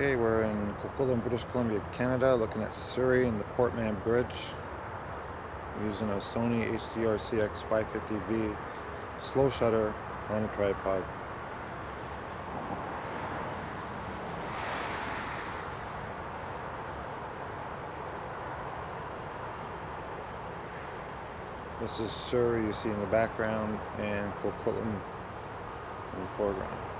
Okay, we're in Coquitlam, British Columbia, Canada, looking at Surrey and the Port Mann Bridge using a Sony HDR CX 550V slow shutter on a tripod. This is Surrey you see in the background and Coquitlam in the foreground.